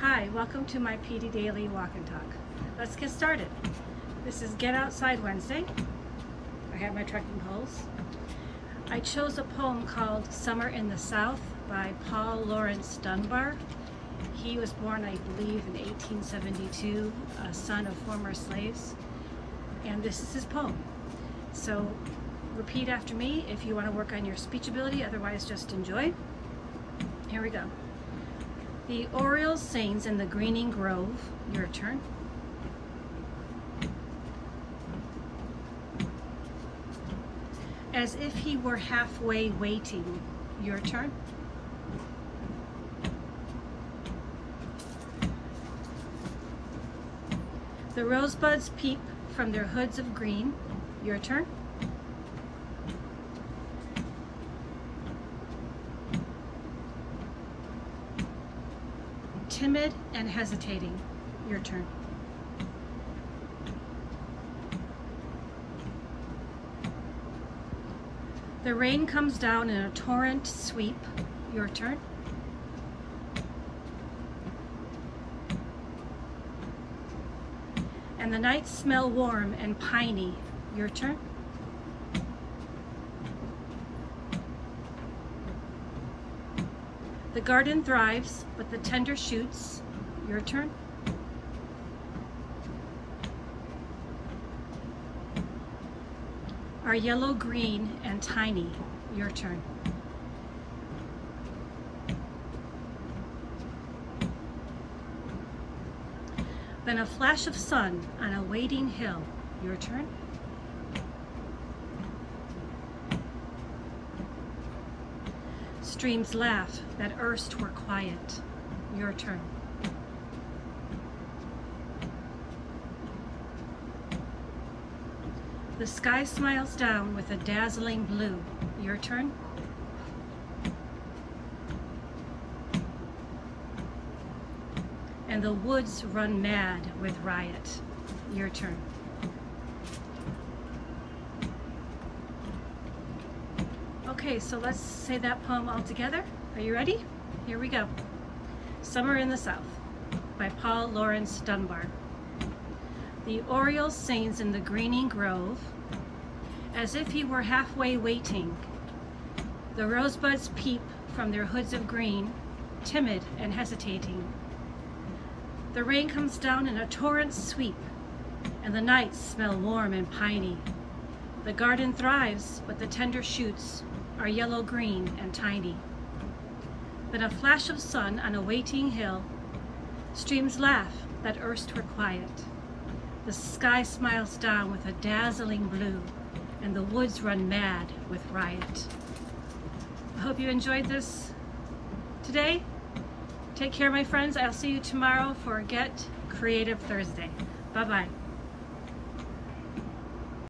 Hi, welcome to my PD Daily Walk and Talk. Let's get started. This is Get Outside Wednesday. I have my trekking poles. I chose a poem called Summer in the South by Paul Laurence Dunbar. He was born, I believe, in 1872, a son of former slaves, and this is his poem. So repeat after me if you want to work on your speech ability, otherwise just enjoy. Here we go. The oriole sings in the greening grove. Your turn. As if he were halfway waiting. Your turn. The rosebuds peep from their hoods of green. Your turn. Timid and hesitating. Your turn. The rain comes down in a torrent sweep. Your turn. And the nights smell warm and piney. Your turn. The garden thrives, but the tender shoots. Your turn. Are yellow green and tiny. Your turn. Then a flash of sun on a waiting hill. Your turn. Streams laugh that erst were quiet. Your turn. The sky smiles down with a dazzling blue. Your turn. And the woods run mad with riot. Your turn. Okay, so let's say that poem all together. Are you ready? Here we go. Summer in the South by Paul Laurence Dunbar. The oriole sings in the greening grove as if he were halfway waiting. The rosebuds peep from their hoods of green, timid and hesitating. The rain comes down in a torrent sweep, and the nights smell warm and piney. The garden thrives, but the tender shoots are yellow-green and tiny. Then a flash of sun on a waiting hill, streams laugh that erst were quiet. The sky smiles down with a dazzling blue, and the woods run mad with riot. I hope you enjoyed this today. Take care, my friends. I'll see you tomorrow for Get Creative Thursday. Bye-bye.